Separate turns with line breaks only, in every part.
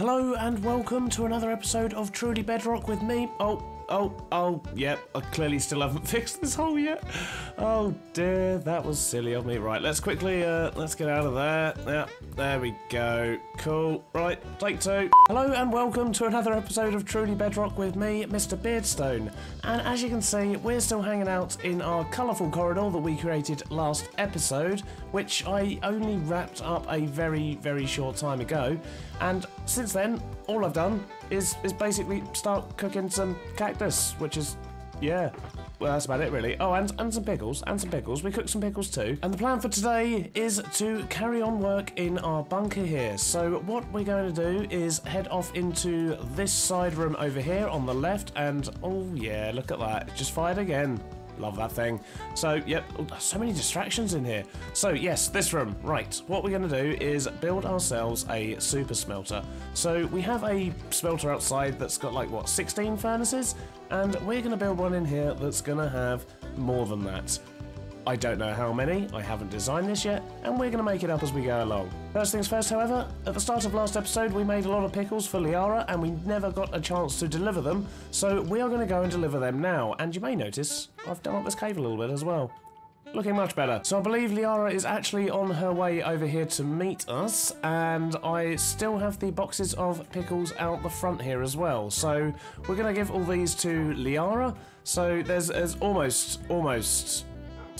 Hello and welcome to another episode of Truly Bedrock with me. Oh, oh, oh, yep, I clearly still haven't fixed this hole yet. Oh dear, that was silly of me. Right, let's quickly, uh, let's get out of there. Yeah, there we go. Cool. Right, take two. Hello and welcome to another episode of Truly Bedrock with me, Mr. Beardstone. And as you can see, we're still hanging out in our colourful corridor that we created last episode, which I only wrapped up a very, very short time ago. And since then, all I've done is is basically start cooking some cactus, which is, yeah. Well, that's about it, really. Oh, and, and some pickles, and some pickles. We cooked some pickles too. And the plan for today is to carry on work in our bunker here. So what we're going to do is head off into this side room over here on the left. And, oh yeah, look at that. Just fired again. Love that thing. So, yep, oh, so many distractions in here. So, yes, this room. Right, what we're going to do is build ourselves a super smelter. So, we have a smelter outside that's got like, what, 16 furnaces? And we're going to build one in here that's going to have more than that. I don't know how many, I haven't designed this yet, and we're going to make it up as we go along. First things first, however, at the start of last episode we made a lot of pickles for Lyarrah and we never got a chance to deliver them, so we are going to go and deliver them now. And you may notice, I've done up this cave a little bit as well. Looking much better. So I believe Lyarrah is actually on her way over here to meet us, and I still have the boxes of pickles out the front here as well. So we're going to give all these to Lyarrah. So there's, there's almost, almost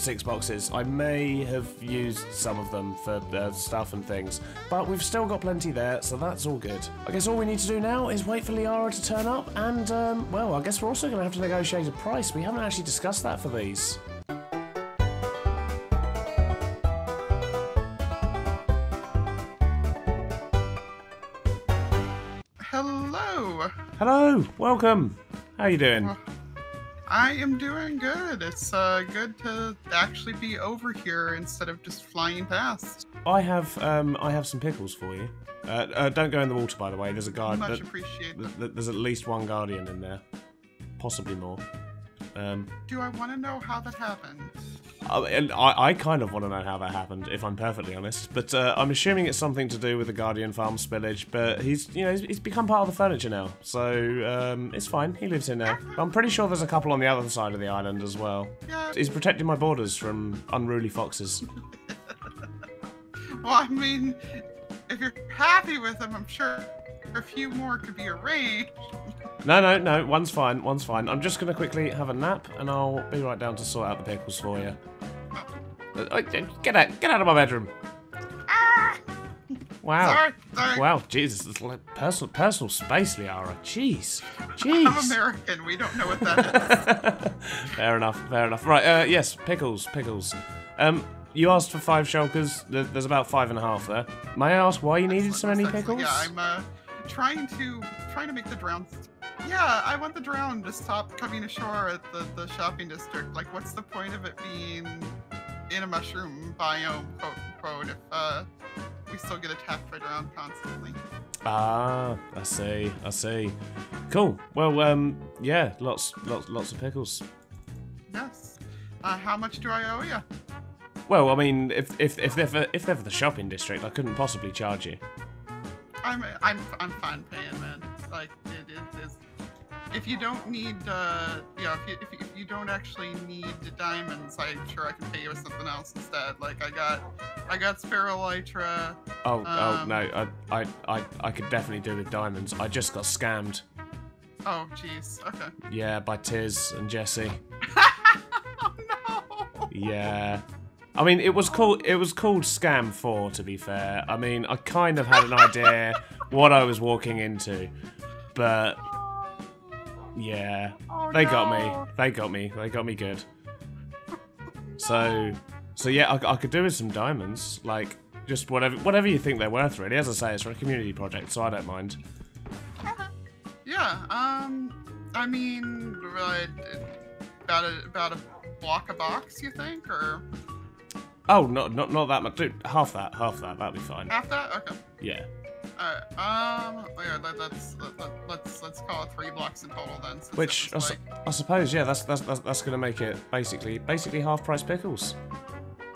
six boxes. I may have used some of them for uh, stuff and things, but we've still got plenty there, so that's all good. I guess all we need to do now is wait for Lyarrah to turn up, and, um, well, I guess we're also going to have to negotiate a price. We haven't actually discussed that for these.
Hello.
Hello, welcome. How are you doing?
I am doing good. It's uh, good to actually be over here instead of just flying past.
I have um, I have some pickles for you. Uh, uh, don't go in the water, by the way. There's a guard.
Much
th-
appreciated.
th- th- there's at least one guardian in there, possibly more. Um,
Do I want to know how that happened?
And I, I kind of want to know how that happened, if I'm perfectly honest. But uh, I'm assuming it's something to do with the Guardian Farm spillage. But he's, you know, he's, he's become part of the furniture now, so um, it's fine. He lives here now. I'm pretty sure there's a couple on the other side of the island as well. He's protecting my borders from unruly foxes.
Well, I mean, if you're happy with them, I'm sure a few more could be arranged.
No, no, no. One's fine. One's fine. I'm just gonna quickly have a nap, and I'll be right down to sort out the pickles for you. Uh, uh, Get out! Get out of my bedroom!
Ah!
Wow.
Sorry, sorry.
Wow, Jesus, it's like personal personal space, Lyarrah. Jeez, jeez. I'm.
American. We don't know what that is.
fair enough, fair enough. Right, uh, yes, pickles, pickles. Um, you asked for five shulkers. There's about five and a half there. May I ask why you needed so many pickles?
Yeah, I'm uh, trying to trying to make the drowned. Yeah, I want the drowned to stop coming ashore at the, the shopping district. Like, what's the point of it being in a mushroom biome, quote unquote, if uh, we still get attacked by drowned constantly?
Ah, I see, I see. Cool. Well, um, yeah, lots, lots, lots of pickles.
Yes. Uh, how much do I owe you?
Well, I mean, if if if they're for, if they're for the shopping district, I couldn't possibly charge you.
I'm I'm I'm fine paying, man. Like it, it is. If you don't need, uh, yeah, if you, if, you, if you don't actually need the diamonds, I'm sure I can pay you with something else instead. Like I got, I got spare elytra.
Oh, oh
Um,
no, I, I, I, I could definitely do with diamonds. I just got scammed.
Oh, jeez. Okay.
Yeah, by Tiz and Jesse.
oh no.
Yeah. I mean, it was called it was called Scam Four. To be fair, I mean, I kind of had an idea what I was walking into, but yeah,
Oh,
they got me. They got me. They got me good. So, so yeah, I, I could do with some diamonds, like just whatever whatever you think they're worth. Really, as I say, it's for a community project, so I don't mind.
Yeah. Um. I mean, about a about a block a box, you think, or
Oh, not not not that much. Dude, half that, half that. That'd be fine.
half that? Okay.
Yeah.
Alright, um, oh yeah, let, let's let, let, let's let's call it three blocks in total then.
Which I, su- I suppose, yeah, that's that's that's, that's going to make it basically basically half price pickles.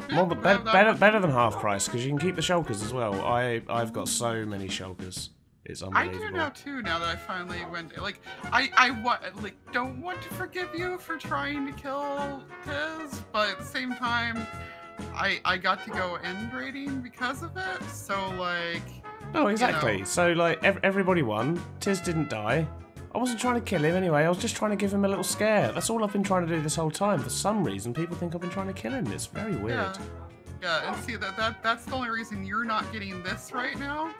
yeah,
More than,
well,
better,
that-
better better than half price because you can keep the shulkers as well. I I've got so many shulkers. It's unbelievable.
I do now too. Now that I finally went, like, I I want like don't want to forgive you for trying to kill Tiz, but at the same time, I I got to go end raiding because of it. So like,
Oh, exactly.
know.
So, like, ev- everybody won. Tiz didn't die. I wasn't trying to kill him anyway. I was just trying to give him a little scare. That's all I've been trying to do this whole time. For some reason, people think I've been trying to kill him. It's very weird.
yeah, yeah. And see that that that's the only reason you're not getting this right now.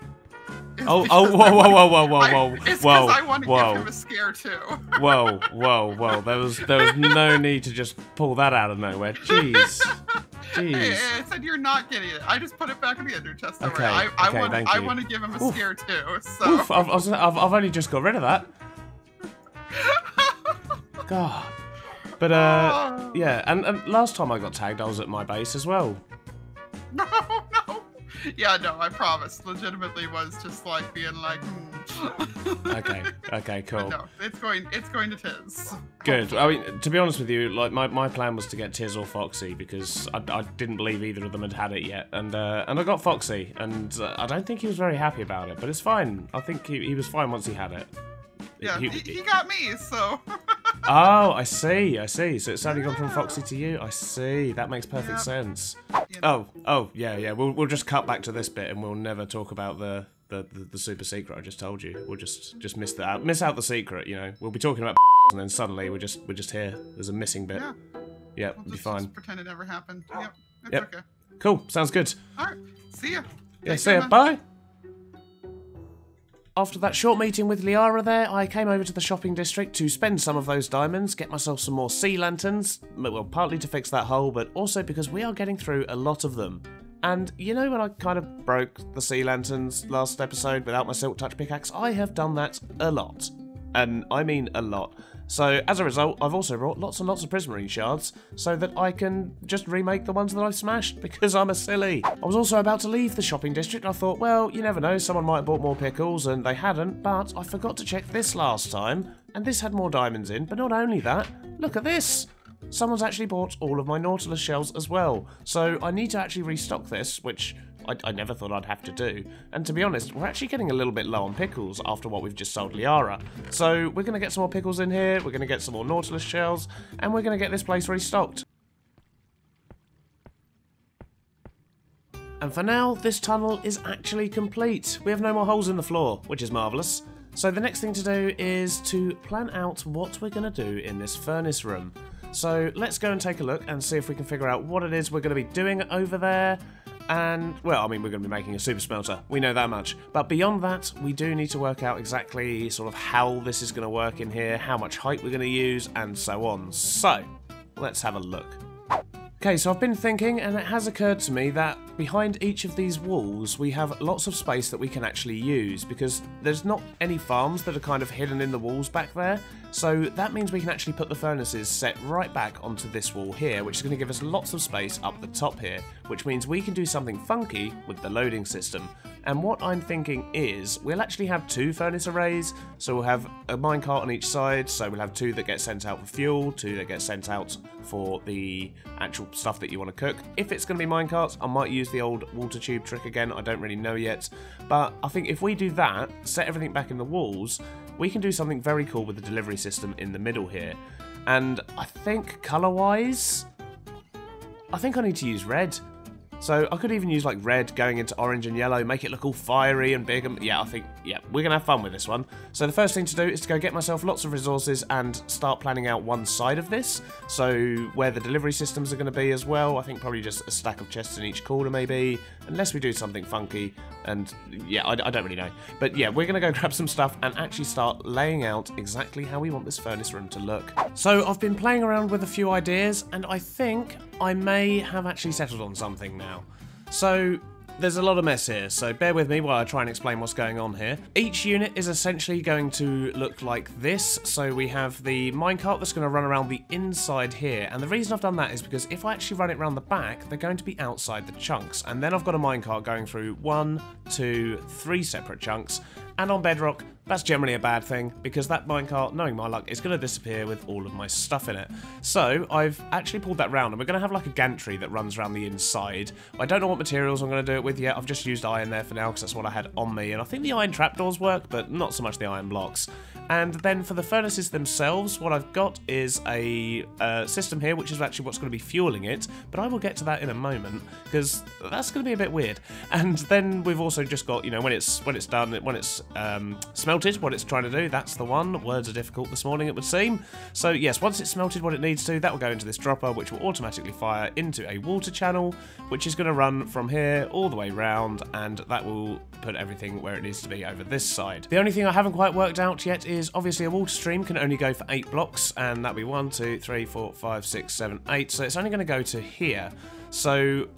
Oh, oh, whoa,
I
whoa, whoa, whoa, whoa, whoa,
It's because
whoa,
I want to
whoa.
give him a scare too.
Whoa, whoa, whoa! There was there was no need to just pull that out of nowhere. Jeez, jeez.
I said you're not getting it. I just put it back in the ender chest.
Okay,
I, I
okay,
want
thank
I want to give him a
Oof.
scare too. So
Oof, I've, I've, I've only just got rid of that. God. But uh, yeah, and, and last time I got tagged, I was at my base as well.
no. Yeah, no, I promise. Legitimately was just like being like, hmm.
Okay, okay,
But
cool.
no, it's going it's going to Tiz.
Good. I mean, to be honest with you, like my, my plan was to get Tiz or Foxy because I, I didn't believe either of them had had it yet, and uh, and I got Foxy, and uh, I don't think he was very happy about it, but it's fine. I think he, he was fine once he had it.
Yeah,
He-
he, he got me, so
oh, I see, I see. So it's only gone from Foxy to you. I see. That makes perfect sense. Oh, oh, yeah, yeah. We'll we'll just cut back to this bit, and we'll never talk about the. The, the, the super secret I just told you. We'll just just miss that out. Miss out the secret, you know. We'll be talking about and then suddenly we're just we're just here. There's a missing bit.
Yeah.
Yeah,
We'll
be fine.
just pretend it never happened. Yep. It's
Yep.
okay.
Cool. Sounds good.
Alright. See ya.
Yeah,
Take
see ya. Bye. After that short meeting with Lyarrah there, I came over to the shopping district to spend some of those diamonds, get myself some more sea lanterns, well, partly to fix that hole, but also because we are getting through a lot of them. And you know when I kind of broke the sea lanterns last episode without my silk touch pickaxe? I have done that a lot. And I mean a lot. So as a result, I've also brought lots and lots of prismarine shards so that I can just remake the ones that I've smashed because I'm a silly. I was also about to leave the shopping district. I thought, well, you never know, someone might have bought more pickles and they hadn't, but I forgot to check this last time and this had more diamonds in, but not only that, look at this. Someone's actually bought all of my Nautilus shells as well, so I need to actually restock this, which I, I never thought I'd have to do. And to be honest, we're actually getting a little bit low on pickles after what we've just sold Lyarrah. So we're going to get some more pickles in here, we're going to get some more Nautilus shells, and we're going to get this place restocked. And for now, this tunnel is actually complete. We have no more holes in the floor, which is marvellous. So the next thing to do is to plan out what we're going to do in this furnace room. So let's go and take a look and see if we can figure out what it is we're going to be doing over there. And, well, I mean, we're going to be making a super smelter. We know that much. But beyond that, we do need to work out exactly sort of how this is going to work in here, how much height we're going to use, and so on. So, let's have a look. Okay, so I've been thinking, and it has occurred to me that behind each of these walls we have lots of space that we can actually use because there's not any farms that are kind of hidden in the walls back there. So that means we can actually put the furnaces set right back onto this wall here, which is going to give us lots of space up the top here, which means we can do something funky with the loading system. And what I'm thinking is we'll actually have two furnace arrays, so we'll have a minecart on each side, so we'll have two that get sent out for fuel, two that get sent out for the actual stuff that you want to cook. If it's going to be minecarts, I might use the old water tube trick again, I don't really know yet. But I think if we do that, set everything back in the walls, we can do something very cool with the delivery system in the middle here. And I think colour wise, I think I need to use red. So I could even use like red going into orange and yellow, make it look all fiery and big. And yeah, I think yeah, we're gonna have fun with this one. So the first thing to do is to go get myself lots of resources and start planning out one side of this. So where the delivery systems are gonna be as well. I think probably just a stack of chests in each corner maybe, unless we do something funky. And yeah, I, I don't really know. But yeah, we're gonna go grab some stuff and actually start laying out exactly how we want this furnace room to look. So I've been playing around with a few ideas, and I think I may have actually settled on something now. So there's a lot of mess here, so bear with me while I try and explain what's going on here. Each unit is essentially going to look like this. So we have the minecart that's going to run around the inside here, and the reason I've done that is because if I actually run it around the back, they're going to be outside the chunks. And then I've got a minecart going through one, two, three separate chunks, and on Bedrock, that's generally a bad thing because that minecart, knowing my luck, is going to disappear with all of my stuff in it. So I've actually pulled that round and we're going to have like a gantry that runs around the inside. I don't know what materials I'm going to do it with yet. I've just used iron there for now because that's what I had on me. And I think the iron trapdoors work, but not so much the iron blocks. And then for the furnaces themselves, what I've got is a uh, system here, which is actually what's going to be fueling it. But I will get to that in a moment because that's going to be a bit weird. And then we've also just got, you know, when it's when it's done, when it's um, smelted, what it's trying to do, that's the one. Words are difficult this morning, it would seem. So yes, once it's smelted what it needs to, that will go into this dropper, which will automatically fire into a water channel, which is going to run from here all the way round, and that will put everything where it needs to be over this side. The only thing I haven't quite worked out yet is obviously a water stream can only go for eight blocks, and that'll be one, two, three, four, five, six, seven, eight. So it's only going to go to here. So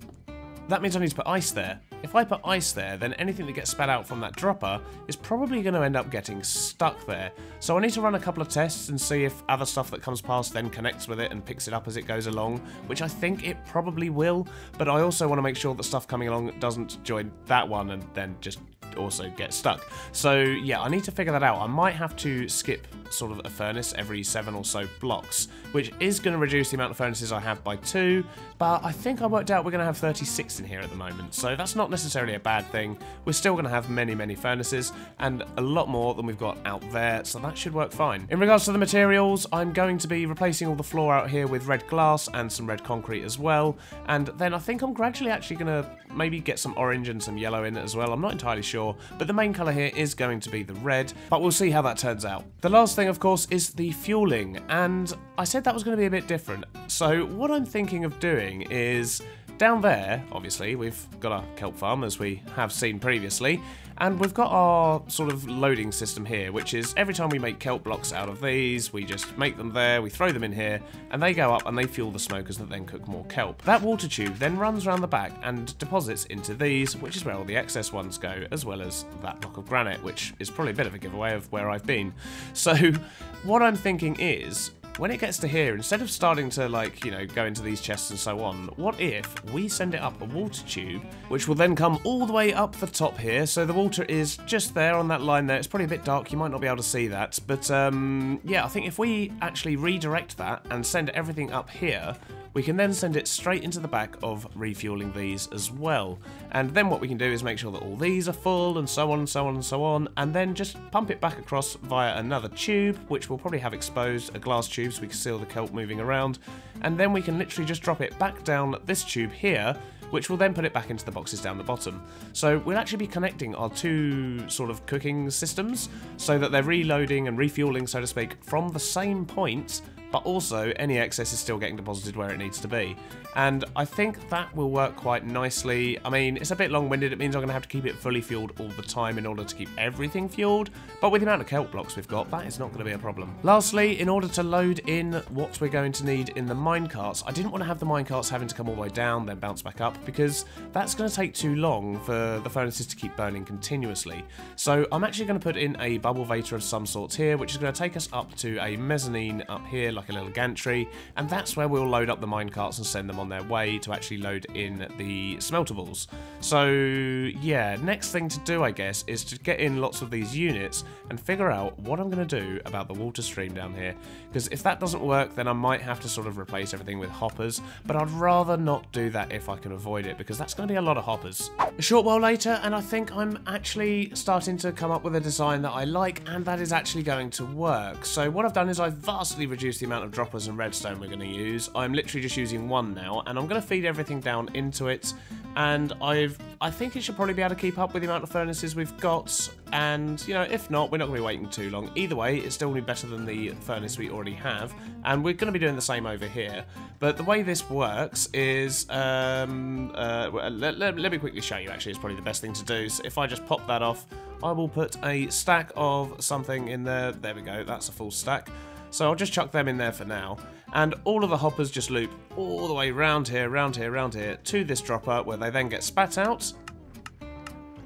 that means I need to put ice there. If I put ice there, then anything that gets spat out from that dropper is probably going to end up getting stuck there. So I need to run a couple of tests and see if other stuff that comes past then connects with it and picks it up as it goes along, which I think it probably will, but I also want to make sure that stuff coming along doesn't join that one and then just also get stuck. So yeah, I need to figure that out. I might have to skip sort of a furnace every seven or so blocks, which is going to reduce the amount of furnaces I have by two, but I think I worked out we're going to have 36 in here at the moment, so that's not necessarily a bad thing. We're still going to have many, many furnaces, and a lot more than we've got out there, so that should work fine. In regards to the materials, I'm going to be replacing all the floor out here with red glass and some red concrete as well, and then I think I'm gradually actually going to maybe get some orange and some yellow in it as well, I'm not entirely sure, but the main colour here is going to be the red, but we'll see how that turns out. The last thing, of course, is the fueling, and I said that was going to be a bit different, so what I'm thinking of doing is down there, obviously, we've got our kelp farm, as we have seen previously, and we've got our sort of loading system here, which is every time we make kelp blocks out of these, we just make them there, we throw them in here, and they go up and they fuel the smokers that then cook more kelp. That water tube then runs around the back and deposits into these, which is where all the excess ones go, as well as that block of granite, which is probably a bit of a giveaway of where I've been. So what I'm thinking is, when it gets to here, instead of starting to, like, you know, go into these chests and so on, what if we send it up a water tube, which will then come all the way up the top here, so the water is just there on that line there. It's probably a bit dark, you might not be able to see that, but, um, yeah, I think if we actually redirect that and send everything up here, we can then send it straight into the back of refueling these as well. And then what we can do is make sure that all these are full and so on and so on and so on, and then just pump it back across via another tube, which we'll probably have exposed a glass tube so we can seal the kelp moving around. And then we can literally just drop it back down this tube here, which will then put it back into the boxes down the bottom. So we'll actually be connecting our two sort of cooking systems so that they're reloading and refueling, so to speak, from the same point but also any excess is still getting deposited where it needs to be. And I think that will work quite nicely. I mean, it's a bit long-winded. It means I'm going to have to keep it fully fueled all the time in order to keep everything fueled. But with the amount of kelp blocks we've got, that is not going to be a problem. Lastly, in order to load in what we're going to need in the minecarts, I didn't want to have the minecarts having to come all the way down, then bounce back up, because that's going to take too long for the furnaces to keep burning continuously. So I'm actually going to put in a bubble vator of some sort here, which is going to take us up to a mezzanine up here, like a little gantry, and that's where we'll load up the minecarts and send them on on their way to actually load in the smeltables. So yeah, next thing to do I guess is to get in lots of these units and figure out what I'm going to do about the water stream down here. Because if that doesn't work then I might have to sort of replace everything with hoppers, but I'd rather not do that if I can avoid it because that's going to be a lot of hoppers. A short while later and I think I'm actually starting to come up with a design that I like and that is actually going to work. So what I've done is I've vastly reduced the amount of droppers and redstone we're going to use. I'm literally just using one now and I'm going to feed everything down into it and I've I think it should probably be able to keep up with the amount of furnaces we've got and you know if not we're not going to be waiting too long. Either way it's still going to be better than the furnace we already have and we're going to be doing the same over here. But the way this works is um, uh, let, let, let me quickly show you actually it's probably the best thing to do so if I just pop that off I will put a stack of something in there. There we go that's a full stack. So I'll just chuck them in there for now. And all of the hoppers just loop all the way round here, round here, round here to this dropper where they then get spat out.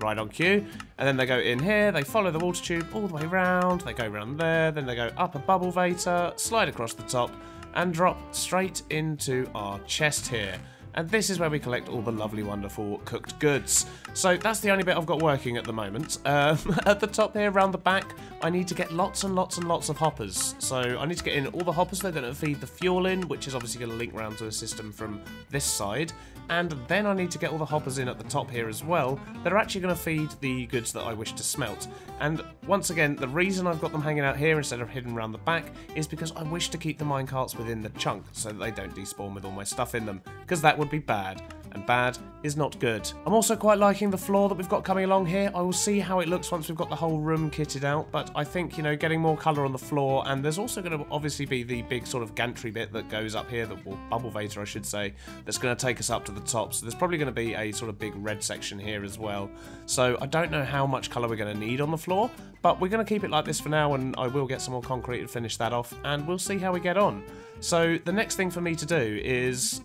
Right on cue. And then they go in here, they follow the water tube all the way round, they go around there, then they go up a bubble vator, slide across the top, and drop straight into our chest here and this is where we collect all the lovely, wonderful cooked goods. So that's the only bit I've got working at the moment. Um, at the top here, around the back, I need to get lots and lots and lots of hoppers. So I need to get in all the hoppers that are going to feed the fuel in, which is obviously going to link round to the system from this side. And then I need to get all the hoppers in at the top here as well that are actually going to feed the goods that I wish to smelt. And once again, the reason I've got them hanging out here instead of hidden around the back is because I wish to keep the minecarts within the chunk so that they don't despawn with all my stuff in them, because that would be bad and bad is not good. I'm also quite liking the floor that we've got coming along here. I will see how it looks once we've got the whole room kitted out, but I think, you know, getting more colour on the floor, and there's also going to obviously be the big sort of gantry bit that goes up here, the well, bubble vator, I should say, that's going to take us up to the top. So there's probably going to be a sort of big red section here as well. So I don't know how much colour we're going to need on the floor, but we're going to keep it like this for now, and I will get some more concrete and finish that off, and we'll see how we get on. So the next thing for me to do is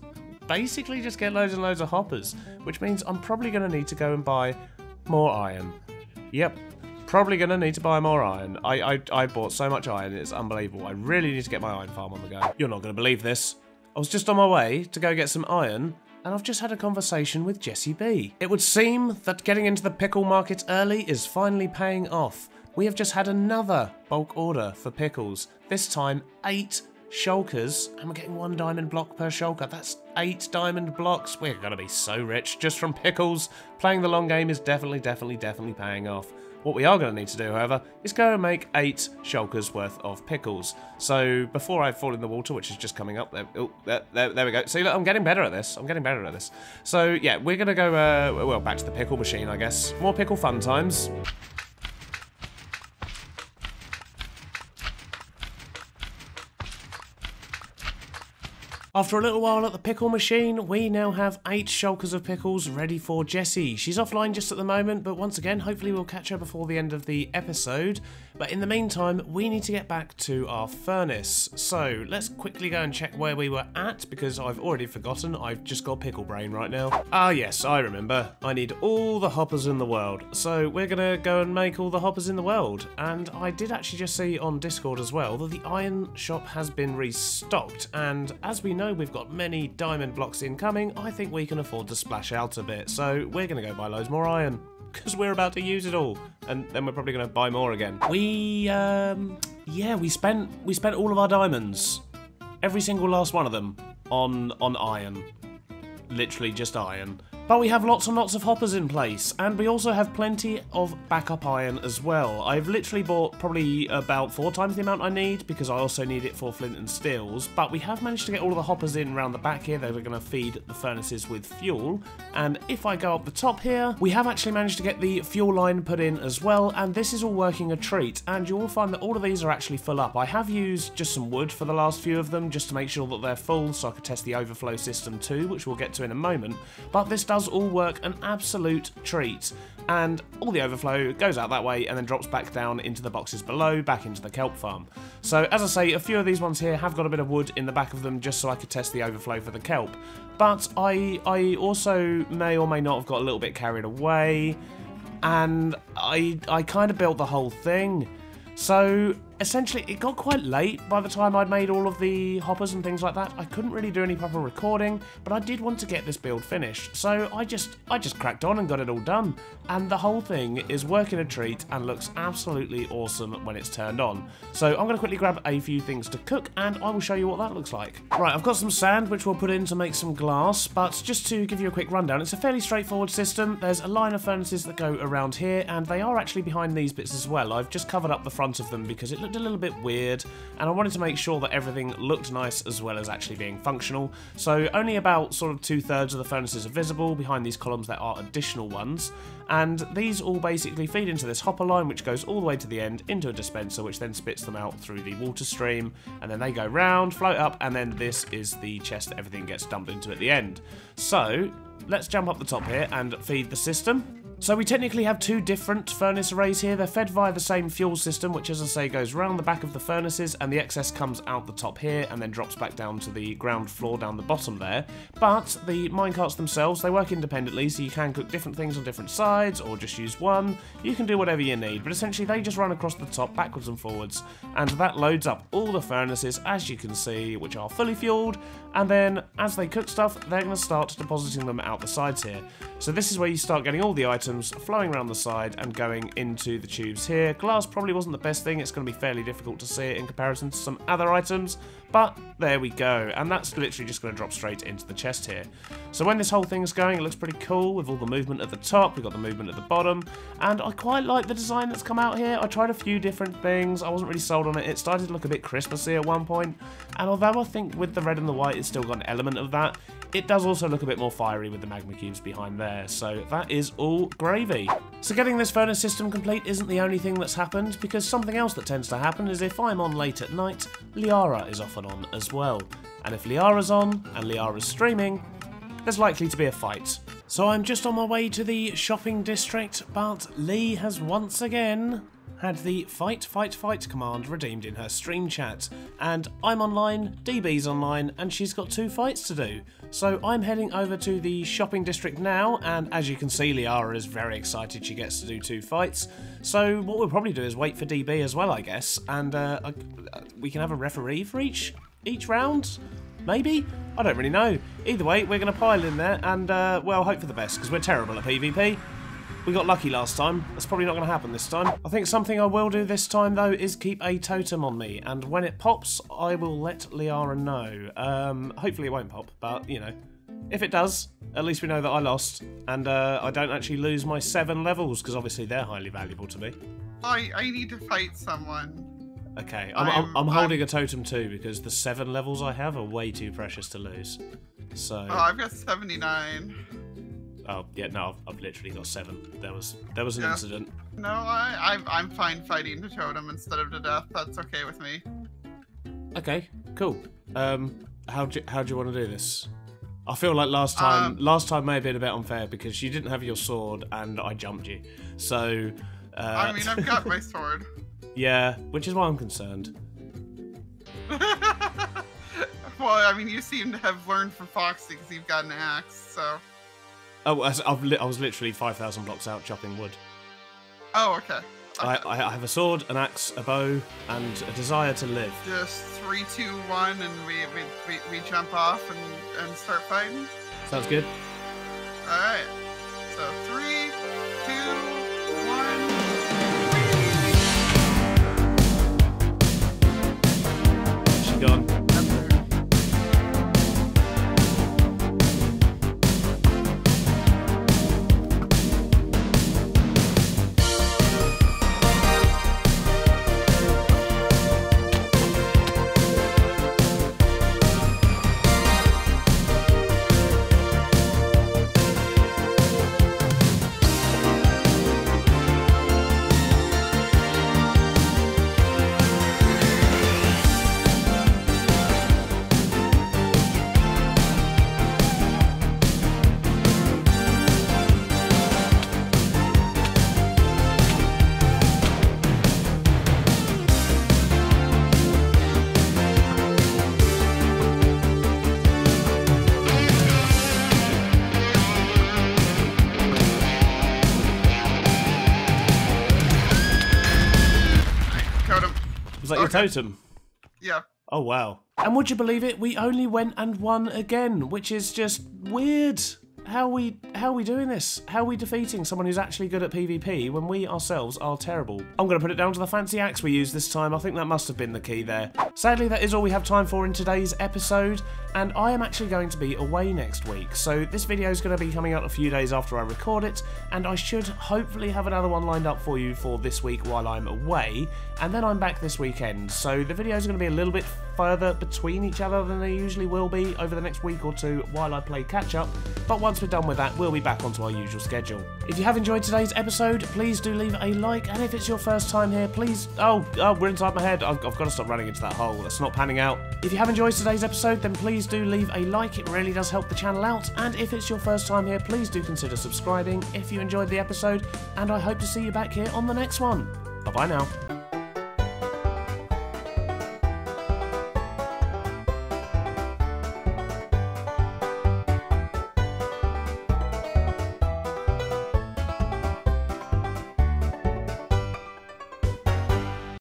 basically just get loads and loads of hoppers, which means I'm probably going to need to go and buy more iron. Yep, probably going to need to buy more iron. I, I, I bought so much iron, it's unbelievable. I really need to get my iron farm on the go. You're not going to believe this. I was just on my way to go get some iron, and I've just had a conversation with Jesse B. It would seem that getting into the pickle market early is finally paying off. We have just had another bulk order for pickles, this time eight shulkers, and we're getting one diamond block per shulker. That's eight diamond blocks. We're gonna be so rich just from pickles. Playing the long game is definitely, definitely, definitely paying off. What we are going to need to do, however, is go and make eight shulkers worth of pickles. So before I fall in the water, which is just coming up, there, oh, there, there, there we go. See, look, I'm getting better at this. I'm getting better at this. So yeah, we're going to go, uh, well, back to the pickle machine, I guess. More pickle fun times. After a little while at the pickle machine, we now have eight shulkers of pickles ready for Jessie. She's offline just at the moment, but once again, hopefully we'll catch her before the end of the episode. But in the meantime, we need to get back to our furnace. So let's quickly go and check where we were at, because I've already forgotten. I've just got pickle brain right now. Ah yes, I remember. I need all the hoppers in the world. So we're gonna go and make all the hoppers in the world. And I did actually just see on Discord as well that the iron shop has been restocked. And as we know, we've got many diamond blocks incoming, I think we can afford to splash out a bit. So we're to go buy loads more iron because we're about to use it all, and then we're probably going to buy more again. We, um, yeah, we spent we spent all of our diamonds, every single last one of them, on on iron, literally just iron. But we have lots and lots of hoppers in place, and we also have plenty of backup iron as well. I've literally bought probably about four times the amount I need, because I also need it for flint and steels, but we have managed to get all of the hoppers in around the back here. That are going to feed the furnaces with fuel, and if I go up the top here, we have actually managed to get the fuel line put in as well, and this is all working a treat, and you will find that all of these are actually full up. I have used just some wood for the last few of them, just to make sure that they're full, so I could test the overflow system too, which we'll get to in a moment, but this does does all work an absolute treat. And all the overflow goes out that way and then drops back down into the boxes below, back into the kelp farm. So as I say, a few of these ones here have got a bit of wood in the back of them just so I could test the overflow for the kelp. But I, I also may or may not have got a little bit carried away and I, I kind of built the whole thing. So essentially it got quite late by the time I'd made all of the hoppers and things like that. I couldn't really do any proper recording, but I did want to get this build finished. So I just I just cracked on and got it all done. And the whole thing is working a treat and looks absolutely awesome when it's turned on. So I'm going to quickly grab a few things to cook and I will show you what that looks like. Right, I've got some sand which we'll put in to make some glass, but just to give you a quick rundown, it's a fairly straightforward system. There's a line of furnaces that go around here and they are actually behind these bits as well. I've just covered up the front of them because it looked a little bit weird, and I wanted to make sure that everything looked nice as well as actually being functional. So only about sort of two thirds of the furnaces are visible. Behind these columns there are additional ones, and these all basically feed into this hopper line which goes all the way to the end into a dispenser which then spits them out through the water stream, and then they go round, float up, and then this is the chest that everything gets dumped into at the end. So let's jump up the top here and feed the system. So we technically have two different furnace arrays here. They're fed via the same fuel system, which as I say goes round the back of the furnaces and the excess comes out the top here and then drops back down to the ground floor down the bottom there. But the minecarts themselves, they work independently, so you can cook different things on different sides or just use one. You can do whatever you need, but essentially they just run across the top backwards and forwards and that loads up all the furnaces, as you can see, which are fully fueled, and then as they cook stuff, they're going to start depositing them out the sides here. So this is where you start getting all the items items flowing around the side and going into the tubes here. Glass probably wasn't the best thing, it's going to be fairly difficult to see it in comparison to some other items, but there we go, and that's literally just going to drop straight into the chest here. So when this whole thing's going, it looks pretty cool with all the movement at the top, we've got the movement at the bottom, and I quite like the design that's come out here. I tried a few different things, I wasn't really sold on it, it started to look a bit Christmassy at one point, and although I think with the red and the white it's still got an element of that, it does also look a bit more fiery with the magma cubes behind there, so that is all gravy. So getting this furnace system complete isn't the only thing that's happened, because something else that tends to happen is if I'm on late at night, Lyarrah is often on as well. And if Lyarrah's on, and Lyarrah's streaming, there's likely to be a fight. So I'm just on my way to the shopping district, but Lee has once again had the fight, fight, fight command redeemed in her stream chat. And I'm online, DB's online, and she's got two fights to do. So I'm heading over to the shopping district now, and as you can see, Lyarrah is very excited she gets to do two fights. So what we'll probably do is wait for DB as well, I guess, and uh, we can have a referee for each each round. Maybe? I don't really know. Either way, we're going to pile in there and, uh, well, hope for the best, because we're terrible at PvP. We got lucky last time. That's probably not going to happen this time. I think something I will do this time, though, is keep a totem on me. And when it pops, I will let Lyarrah know. Um, hopefully it won't pop, but, you know. If it does, at least we know that I lost. And uh, I don't actually lose my seven levels, because obviously they're highly valuable to me.
I, I need to fight someone.
Okay, I'm, I'm, I'm holding I'm... a totem too, because the seven levels I have are way too precious to lose. So...
Oh, I've got 79.
Oh yeah, no, I've, I've literally got seven. There was there was an yeah. incident.
No, I I'm, I'm fine fighting to totem instead of to death. That's okay with me.
Okay, cool. Um, how do how do you want to do this? I feel like last time um, last time may have been a bit unfair because you didn't have your sword and I jumped you. So. Uh,
I mean, I've got my sword.
Yeah, which is why I'm concerned.
well, I mean, you seem to have learned from Foxy because you've got an axe, so.
Oh, I've li I was literally 5,000 blocks out chopping wood.
Oh, okay.
I, I, have a sword, an axe, a bow, and a desire to live.
Just three, two, one, and we we, we, we jump off and, and start fighting.
Sounds good.
All right. So three, two,
totem?
Yeah.
Oh, wow. And would you believe it? We only went and won again, which is just weird. How are we how are we doing this? How are we defeating someone who's actually good at PvP when we ourselves are terrible? I'm going to put it down to the fancy axe we used this time. I think that must have been the key there. Sadly, that is all we have time for in today's episode, and I am actually going to be away next week. So this video is going to be coming out a few days after I record it, and I should hopefully have another one lined up for you for this week while I'm away, and then I'm back this weekend. So the video is going to be a little bit further between each other than they usually will be over the next week or two while I play catch up, but once we're done with that, we'll be back onto our usual schedule. If you have enjoyed today's episode, please do leave a like, and if it's your first time here, please. Oh, oh we're inside my head. I've, I've got to stop running into that hole. That's not panning out. If you have enjoyed today's episode, then please do leave a like. It really does help the channel out. And if it's your first time here, please do consider subscribing if you enjoyed the episode. And I hope to see you back here on the next one. Bye bye now.